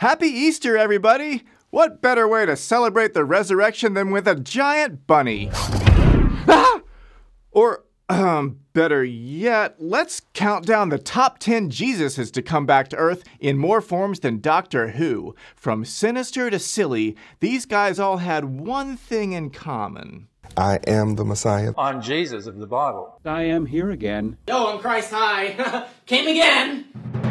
Happy Easter, everybody! What better way to celebrate the resurrection than with a giant bunny? ah! Or, um, better yet, let's count down the top 10 Jesuses to come back to Earth in more forms than Doctor Who. From sinister to silly, these guys all had one thing in common. I am the Messiah. I'm Jesus of the Bible. I am here again. Yo, I'm Christ High. Came again.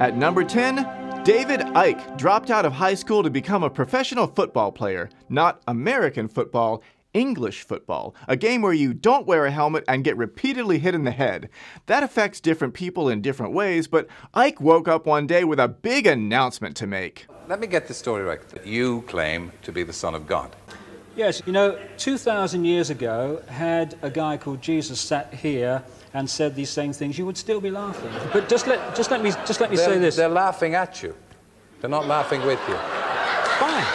At number 10, David Icke dropped out of high school to become a professional football player. Not American football, English football, a game where you don't wear a helmet and get repeatedly hit in the head. That affects different people in different ways, but Icke woke up one day with a big announcement to make. Let me get the story right. You claim to be the Son of God. Yes, you know, 2,000 years ago, had a guy called Jesus sat here and said these same things, you would still be laughing. But just let, just let me, just let me they're, say this. They're laughing at you. They're not laughing with you. Fine.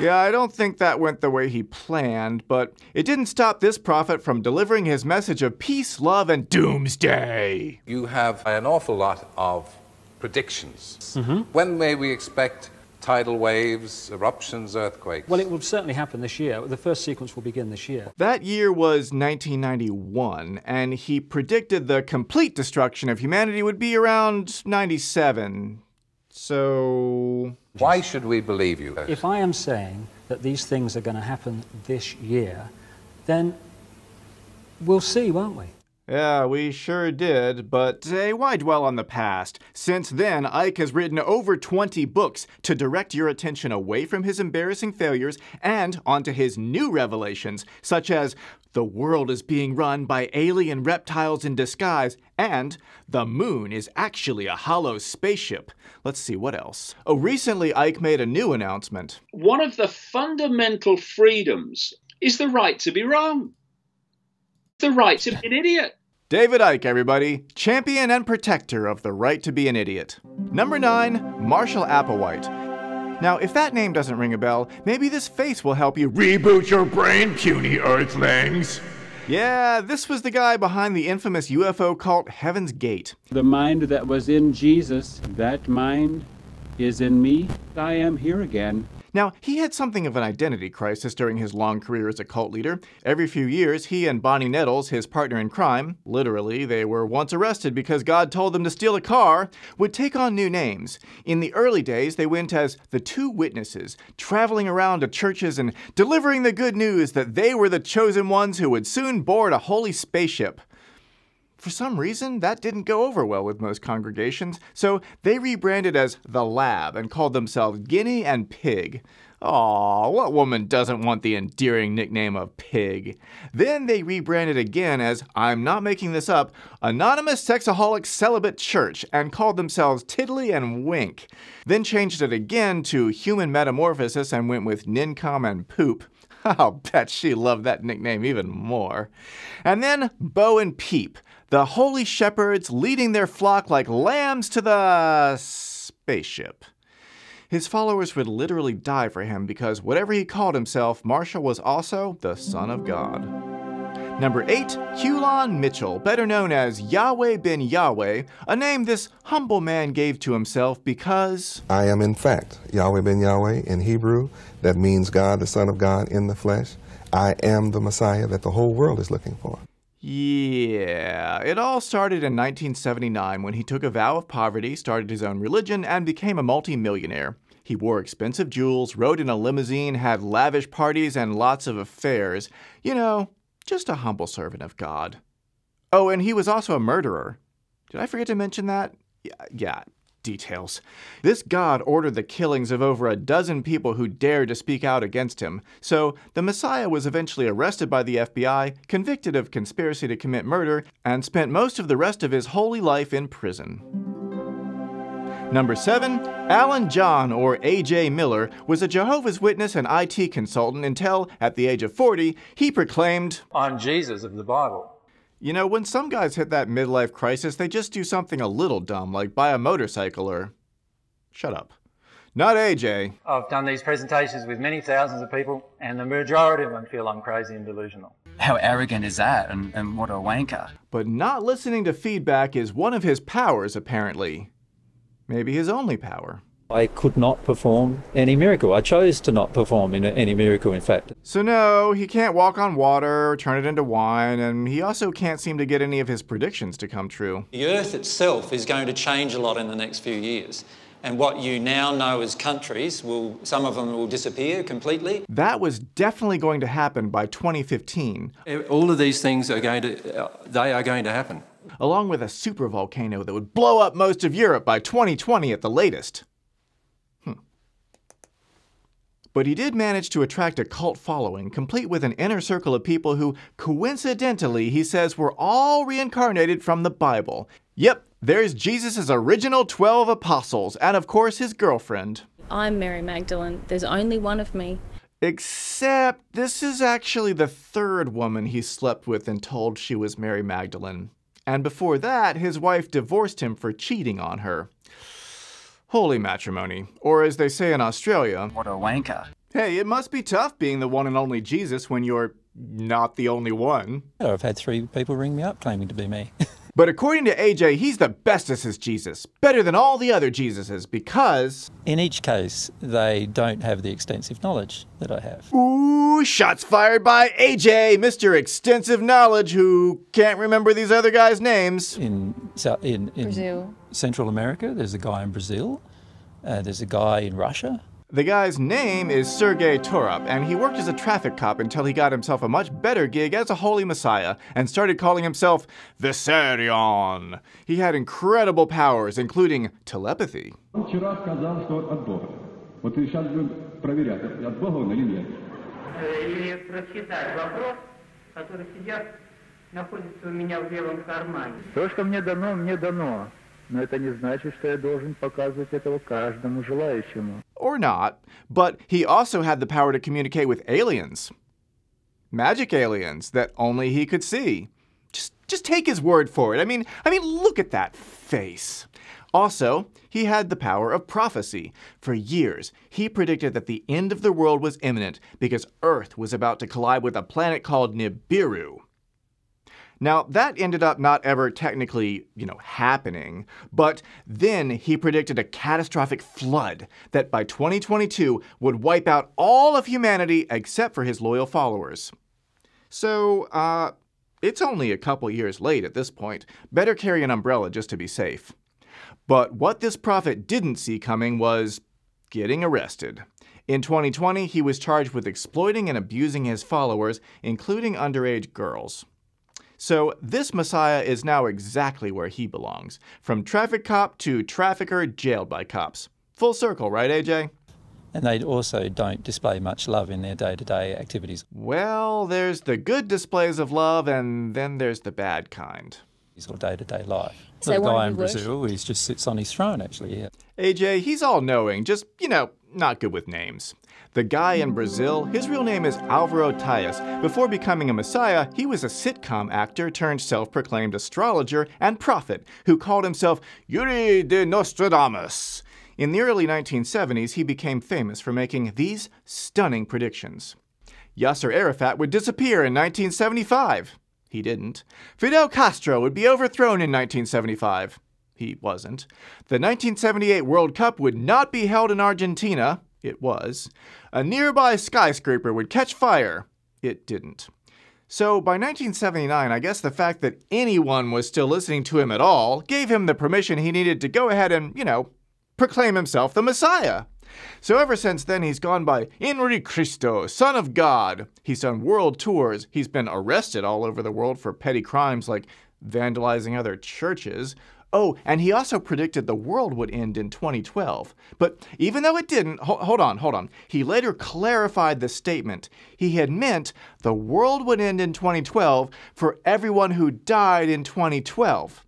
Yeah, I don't think that went the way he planned, but it didn't stop this prophet from delivering his message of peace, love, and doomsday. You have an awful lot of predictions. Mm-hmm. When may we expect tidal waves, eruptions, earthquakes? Well, it will certainly happen this year. The first sequence will begin this year. That year was 1991, and he predicted the complete destruction of humanity would be around 97. So. Why should we believe you? If I am saying that these things are going to happen this year, then we'll see, won't we? Yeah, we sure did, but hey, why dwell on the past? Since then, Icke has written over 20 books to direct your attention away from his embarrassing failures and onto his new revelations, such as The world is being run by alien reptiles in disguise, and The moon is actually a hollow spaceship. Let's see what else. Oh, recently, Icke made a new announcement. One of the fundamental freedoms is the right to be wrong the right to be an idiot. David Icke, everybody, champion and protector of the right to be an idiot. Number 9, Marshall Applewhite. Now, if that name doesn't ring a bell, maybe this face will help you reboot your brain, puny earthlings. Yeah, this was the guy behind the infamous UFO cult Heaven's Gate. The mind that was in Jesus, that mind is in me. I am here again. Now, he had something of an identity crisis during his long career as a cult leader. Every few years, he and Bonnie Nettles, his partner in crime, literally, they were once arrested because God told them to steal a car, would take on new names. In the early days, they went as the Two Witnesses, traveling around to churches and delivering the good news that they were the chosen ones who would soon board a holy spaceship. For some reason, that didn't go over well with most congregations, so they rebranded as The Lab and called themselves Guinea and Pig. Aw, what woman doesn't want the endearing nickname of Pig? Then they rebranded again as, I'm not making this up, Anonymous Sexaholic Celibate Church and called themselves Tiddly and Wink. Then changed it again to Human Metamorphosis and went with Nincom and Poop. I'll bet she loved that nickname even more. And then Bo and Peep the holy shepherds leading their flock like lambs to the spaceship. His followers would literally die for him because whatever he called himself, Marshall was also the Son of God. Number 8, Hulon Mitchell, better known as Yahweh ben Yahweh, a name this humble man gave to himself because. I am, in fact, Yahweh ben Yahweh in Hebrew. That means God, the Son of God in the flesh. I am the Messiah that the whole world is looking for. Yeah, it all started in 1979 when he took a vow of poverty, started his own religion, and became a multimillionaire. He wore expensive jewels, rode in a limousine, had lavish parties, and lots of affairs. You know, just a humble servant of God. Oh, and he was also a murderer. Did I forget to mention that? Yeah, yeah details. This god ordered the killings of over a dozen people who dared to speak out against him, so the Messiah was eventually arrested by the FBI, convicted of conspiracy to commit murder, and spent most of the rest of his holy life in prison. Number 7, Alan John, or A.J. Miller, was a Jehovah's Witness and IT consultant until, at the age of 40, he proclaimed, I'm Jesus of the Bible. You know, when some guys hit that midlife crisis, they just do something a little dumb, like buy a motorcycle or. Shut up. Not AJ. I've done these presentations with many thousands of people, and the majority of them feel I'm crazy and delusional. How arrogant is that, and, and what a wanker? But not listening to feedback is one of his powers, apparently. Maybe his only power. I could not perform any miracle. I chose to not perform in any miracle, in fact. So, no, he can't walk on water or turn it into wine, and he also can't seem to get any of his predictions to come true. The Earth itself is going to change a lot in the next few years. And what you now know as countries will, some of them will disappear completely. That was definitely going to happen by 2015. All of these things are going to, uh, they are going to happen. Along with a supervolcano that would blow up most of Europe by 2020 at the latest. But he did manage to attract a cult following, complete with an inner circle of people who, coincidentally, he says were all reincarnated from the Bible. Yep, there's Jesus' original 12 apostles, and of course his girlfriend. I'm Mary Magdalene. There's only one of me. Except this is actually the third woman he slept with and told she was Mary Magdalene. And before that, his wife divorced him for cheating on her. Holy matrimony, or as they say in Australia, What a wanker. hey, it must be tough being the one and only Jesus when you're not the only one. I've had three people ring me up claiming to be me. But according to AJ, he's the bestest as Jesus, better than all the other Jesuses, because. In each case, they don't have the extensive knowledge that I have. Ooh, shots fired by AJ, Mr. Extensive Knowledge, who can't remember these other guys' names. In, Sou- in, in Brazil. Central America. There's a guy in Brazil. Uh, there's a guy in Russia. The guy's name is Sergey Torop, and he worked as a traffic cop until he got himself a much better gig as a holy messiah and started calling himself Vissarion. He had incredible powers, including telepathy. То, что мне дано, мне дано Но это не значит, что я должен показывать этого каждому желающему. Or not, but he also had the power to communicate with aliens. Magic aliens that only he could see. Just just take his word for it. I mean, I mean look at that face. Also, he had the power of prophecy. For years, he predicted that the end of the world was imminent because Earth was about to collide with a planet called Nibiru. Now, that ended up not ever technically, you know, happening, but then he predicted a catastrophic flood that by 2022 would wipe out all of humanity except for his loyal followers. So, uh, it's only a couple years late at this point. Better carry an umbrella just to be safe. But what this prophet didn't see coming was getting arrested. In 2020, he was charged with exploiting and abusing his followers, including underage girls. So, this Messiah is now exactly where he belongs from traffic cop to trafficker jailed by cops. Full circle, right, AJ? And they also don't display much love in their day to day activities. Well, there's the good displays of love, and then there's the bad kind. Or day to day life. So the guy he in worship? Brazil, he just sits on his throne, actually, yeah. AJ, he's all knowing, just, you know, not good with names. The guy in Brazil, his real name is Álvaro Thais. Before becoming a messiah, he was a sitcom actor turned self proclaimed astrologer and prophet who called himself Yuri de Nostradamus. In the early 1970s, he became famous for making these stunning predictions. Yasser Arafat would disappear in 1975. He didn't. Fidel Castro would be overthrown in 1975. He wasn't. The 1978 World Cup would not be held in Argentina. It was. A nearby skyscraper would catch fire. It didn't. So by 1979, I guess the fact that anyone was still listening to him at all gave him the permission he needed to go ahead and, you know, proclaim himself the Messiah. So ever since then, he's gone by Inri Cristo, Son of God. He's done world tours. He's been arrested all over the world for petty crimes like vandalizing other churches. Oh, and he also predicted the world would end in 2012. But even though it didn't, ho- hold on, hold on. He later clarified the statement. He had meant the world would end in 2012 for everyone who died in 2012.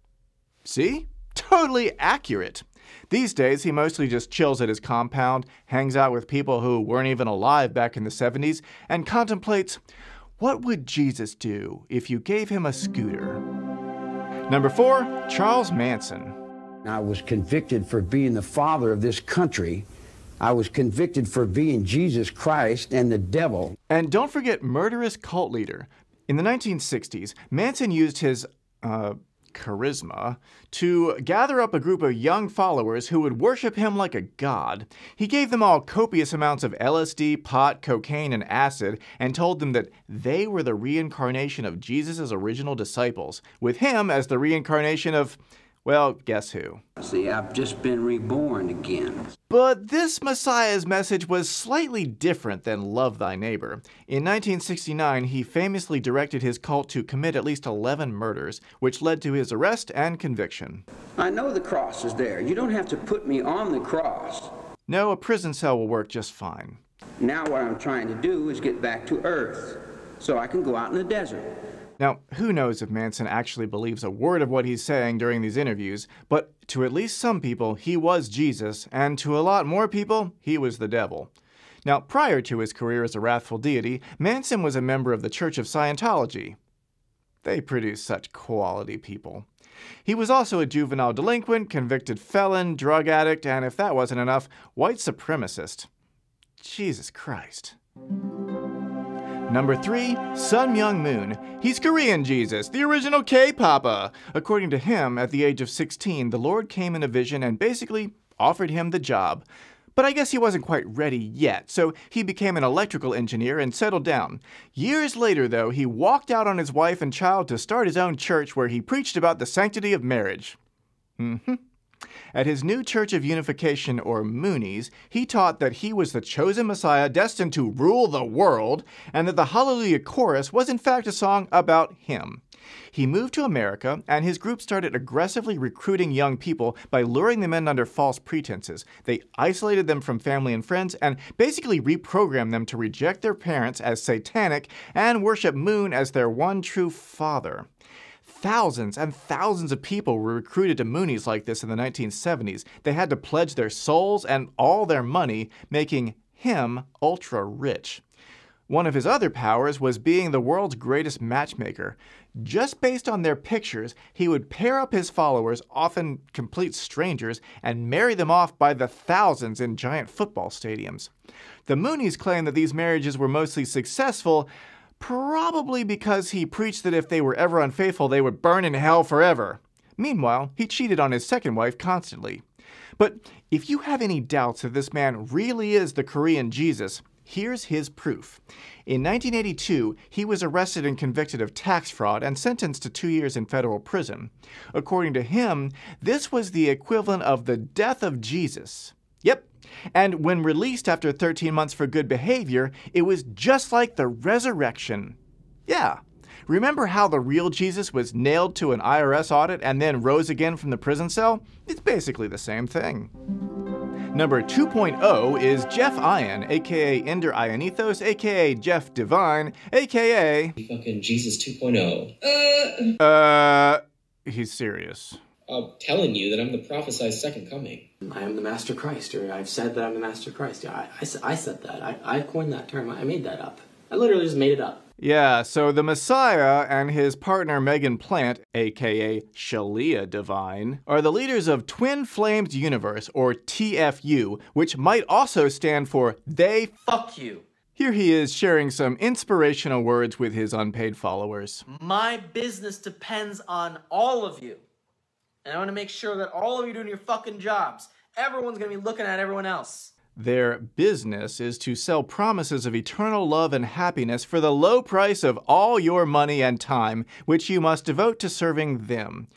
See? Totally accurate. These days, he mostly just chills at his compound, hangs out with people who weren't even alive back in the 70s, and contemplates what would Jesus do if you gave him a scooter? Number four, Charles Manson. I was convicted for being the father of this country. I was convicted for being Jesus Christ and the devil. And don't forget murderous cult leader. In the 1960s, Manson used his uh, charisma, to gather up a group of young followers who would worship him like a god. He gave them all copious amounts of LSD, pot, cocaine, and acid, and told them that they were the reincarnation of Jesus' original disciples, with him as the reincarnation of, well, guess who? See, I've just been reborn again. But this Messiah's message was slightly different than love thy neighbor. In 1969, he famously directed his cult to commit at least 11 murders, which led to his arrest and conviction. I know the cross is there. You don't have to put me on the cross. No, a prison cell will work just fine. Now what I'm trying to do is get back to earth so I can go out in the desert. Now, who knows if Manson actually believes a word of what he's saying during these interviews, but to at least some people, he was Jesus, and to a lot more people, he was the devil. Now, prior to his career as a wrathful deity, Manson was a member of the Church of Scientology. They produce such quality people. He was also a juvenile delinquent, convicted felon, drug addict, and if that wasn't enough, white supremacist. Jesus Christ. Number 3, Sun Myung Moon. He's Korean Jesus, the original K-Papa. According to him, at the age of 16, the Lord came in a vision and basically offered him the job. But I guess he wasn't quite ready yet, so he became an electrical engineer and settled down. Years later, though, he walked out on his wife and child to start his own church where he preached about the sanctity of marriage. Mm-hmm. At his new Church of Unification, or Moonies, he taught that he was the chosen Messiah destined to rule the world, and that the Hallelujah Chorus was in fact a song about him. He moved to America, and his group started aggressively recruiting young people by luring them in under false pretenses. They isolated them from family and friends and basically reprogrammed them to reject their parents as satanic and worship Moon as their one true father. Thousands and thousands of people were recruited to Moonies like this in the 1970s. They had to pledge their souls and all their money, making him ultra rich. One of his other powers was being the world's greatest matchmaker. Just based on their pictures, he would pair up his followers, often complete strangers, and marry them off by the thousands in giant football stadiums. The Moonies claim that these marriages were mostly successful, probably because he preached that if they were ever unfaithful, they would burn in hell forever. Meanwhile, he cheated on his second wife constantly. But if you have any doubts that this man really is the Korean Jesus, here's his proof. In 1982, he was arrested and convicted of tax fraud and sentenced to two years in federal prison. According to him, this was the equivalent of the death of Jesus. Yep, and when released after 13 months for good behavior, it was just like the resurrection. Yeah. Remember how the real Jesus was nailed to an IRS audit and then rose again from the prison cell? It's basically the same thing. Number 2.0 is Jeff Ayan, aka Ender Ionethos, aka Jeff Divine, aka. Fucking Jesus 2.0. Uh. Uh. He's serious. I'm telling you that I'm the prophesied second coming. I am the Master Christ, or I've said that I'm the Master Christ. Yeah, I, I, I said that. I, I coined that term. I made that up. I literally just made it up. Yeah, so the Messiah and his partner Megan Plant, aka Shaleia Divine, are the leaders of Twin Flames Universe, or TFU, which might also stand for They Fuck You. Here he is sharing some inspirational words with his unpaid followers. My business depends on all of you. And I want to make sure that all of you doing your fucking jobs. Everyone's going to be looking at everyone else. Their business is to sell promises of eternal love and happiness for the low price of all your money and time, which you must devote to serving them.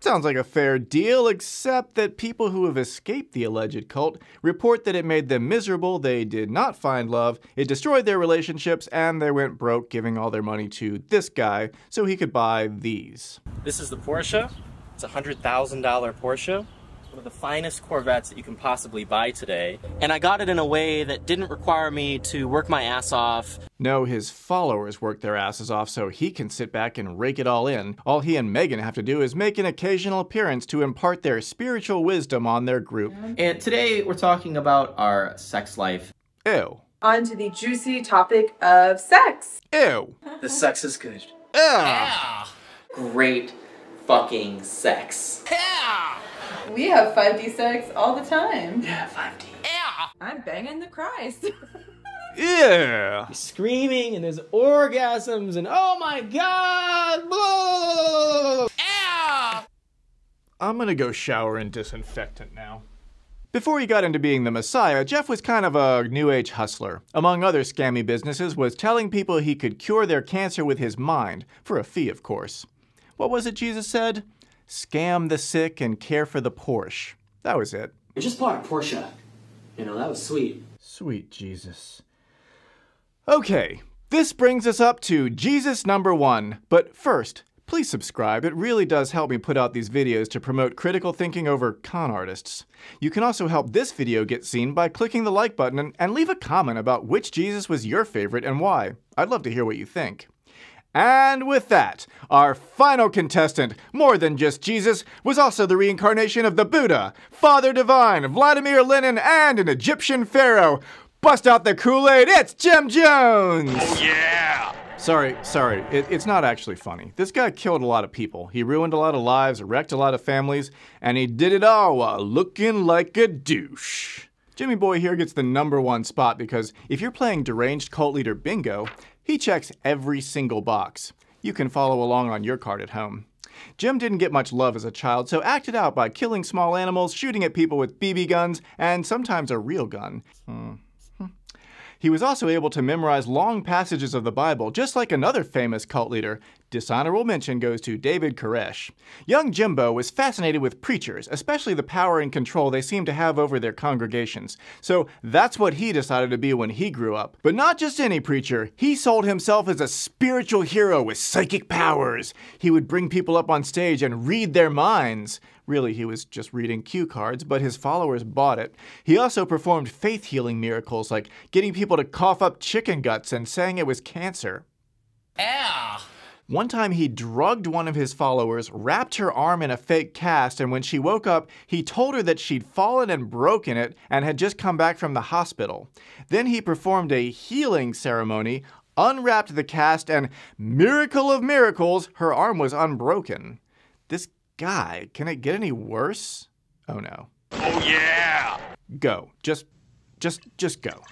Sounds like a fair deal, except that people who have escaped the alleged cult report that it made them miserable, they did not find love, it destroyed their relationships, and they went broke giving all their money to this guy so he could buy these. This is the Porsche. It's a $100,000 Porsche one of the finest Corvettes that you can possibly buy today. And I got it in a way that didn't require me to work my ass off. No, his followers work their asses off so he can sit back and rake it all in. All he and Megan have to do is make an occasional appearance to impart their spiritual wisdom on their group. And today we're talking about our sex life. Ew. On to the juicy topic of sex. Ew. The sex is good. Yeah. Great fucking sex. We have 5D sex all the time. Yeah, 5D. Yeah! I'm banging the Christ. Yeah. You're screaming and there's orgasms and oh my god. Blah, blah. I'm gonna go shower in disinfectant now. Before he got into being the Messiah, Jeff was kind of a New Age hustler. Among other scammy businesses, was telling people he could cure their cancer with his mind, for a fee, of course. What was it Jesus said? Scam the sick and care for the Porsche. That was it. I just bought a Porsche. You know, that was sweet. Sweet Jesus. Okay, this brings us up to Jesus number one. But first, please subscribe. It really does help me put out these videos to promote critical thinking over con artists. You can also help this video get seen by clicking the like button and, and leave a comment about which Jesus was your favorite and why. I'd love to hear what you think. And with that, our final contestant, more than just Jesus, was also the reincarnation of the Buddha, Father Divine, Vladimir Lenin, and an Egyptian pharaoh. Bust out the Kool Aid, it's Jim Jones! Oh, yeah! Sorry, sorry, it, it's not actually funny. This guy killed a lot of people. He ruined a lot of lives, wrecked a lot of families, and he did it all while looking like a douche. Jimmy Boy here gets the number one spot because if you're playing Deranged Cult Leader Bingo, he checks every single box. You can follow along on your card at home. Jim didn't get much love as a child, so acted out by killing small animals, shooting at people with BB guns, and sometimes a real gun. Hmm. He was also able to memorize long passages of the Bible, just like another famous cult leader. Dishonorable mention goes to David Koresh. Young Jimbo was fascinated with preachers, especially the power and control they seemed to have over their congregations. So that's what he decided to be when he grew up. But not just any preacher, he sold himself as a spiritual hero with psychic powers. He would bring people up on stage and read their minds. Really, he was just reading cue cards, but his followers bought it. He also performed faith healing miracles like getting people to cough up chicken guts and saying it was cancer. Ow! One time he drugged one of his followers, wrapped her arm in a fake cast, and when she woke up, he told her that she'd fallen and broken it and had just come back from the hospital. Then he performed a healing ceremony, unwrapped the cast, and miracle of miracles, her arm was unbroken. This guy, can it get any worse? Oh no. Oh yeah! Go. Just, just, just go.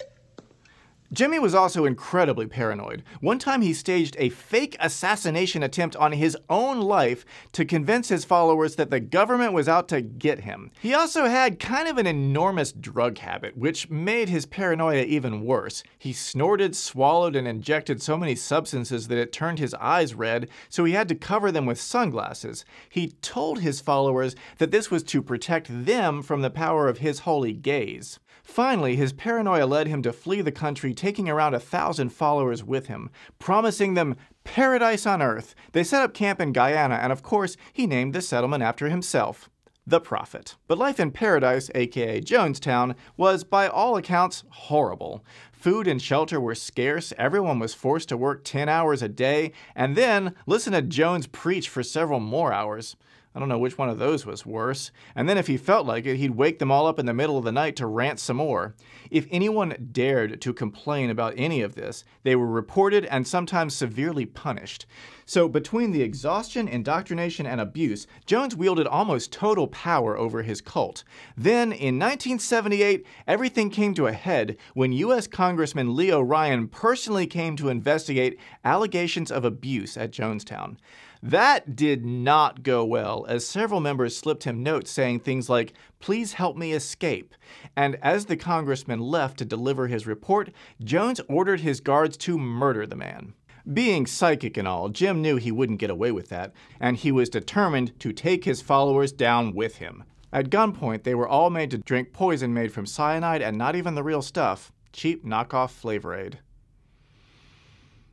Jimmy was also incredibly paranoid. One time he staged a fake assassination attempt on his own life to convince his followers that the government was out to get him. He also had kind of an enormous drug habit, which made his paranoia even worse. He snorted, swallowed, and injected so many substances that it turned his eyes red, so he had to cover them with sunglasses. He told his followers that this was to protect them from the power of his holy gaze. Finally, his paranoia led him to flee the country, taking around a thousand followers with him, promising them paradise on earth. They set up camp in Guyana, and of course, he named the settlement after himself. The Prophet. But life in paradise, aka Jonestown, was by all accounts horrible. Food and shelter were scarce, everyone was forced to work 10 hours a day, and then listen to Jones preach for several more hours. I don't know which one of those was worse. And then if he felt like it, he'd wake them all up in the middle of the night to rant some more. If anyone dared to complain about any of this, they were reported and sometimes severely punished. So between the exhaustion, indoctrination, and abuse, Jones wielded almost total power over his cult. Then, in 1978, everything came to a head when U.S. Congressman Leo Ryan personally came to investigate allegations of abuse at Jonestown. That did not go well, as several members slipped him notes saying things like, Please help me escape. And as the congressman left to deliver his report, Jones ordered his guards to murder the man. Being psychic and all, Jim knew he wouldn't get away with that, and he was determined to take his followers down with him. At gunpoint, they were all made to drink poison made from cyanide and not even the real stuff cheap knockoff Flavor Aid.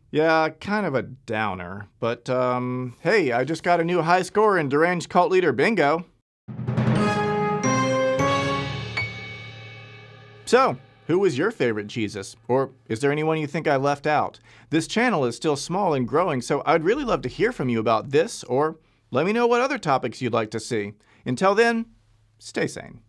Yeah, kind of a downer. But, um, hey, I just got a new high score in Deranged Cult Leader Bingo. So, who was your favorite Jesus? Or is there anyone you think I left out? This channel is still small and growing, so I'd really love to hear from you about this, or let me know what other topics you'd like to see. Until then, stay sane.